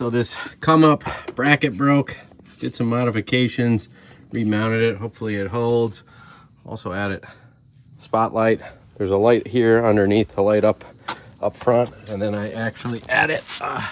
So this come up bracket broke, did some modifications, remounted it, hopefully it holds. Also added spotlight. There's a light here underneath to light up up front. And then I actually added uh,